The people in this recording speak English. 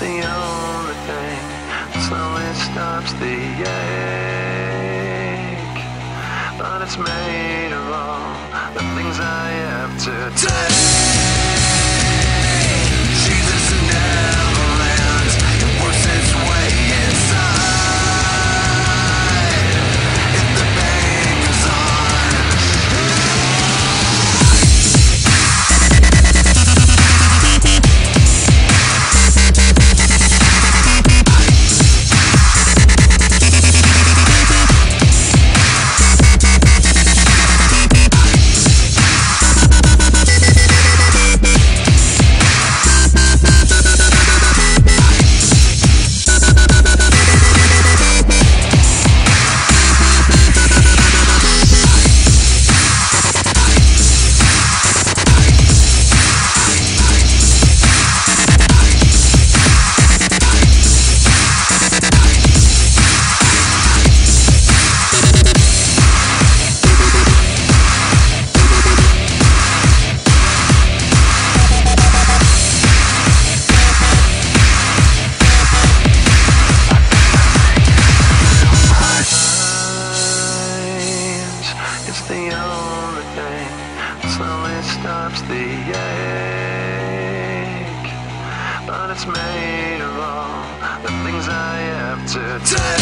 The only thing slowly stops the ache. But it's made of all the things I have to take. Slowly stops the ache. But it's made of all the things I have to take.